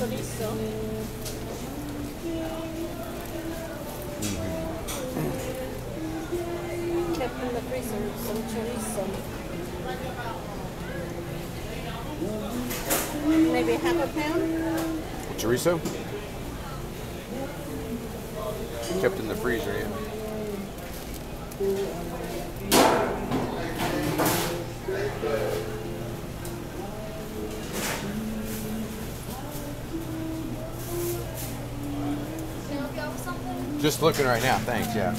chorizo. Kept in the freezer some chorizo. Maybe half a pound? Chorizo? Kept in the freezer, yeah. Just looking right now, thanks, yeah.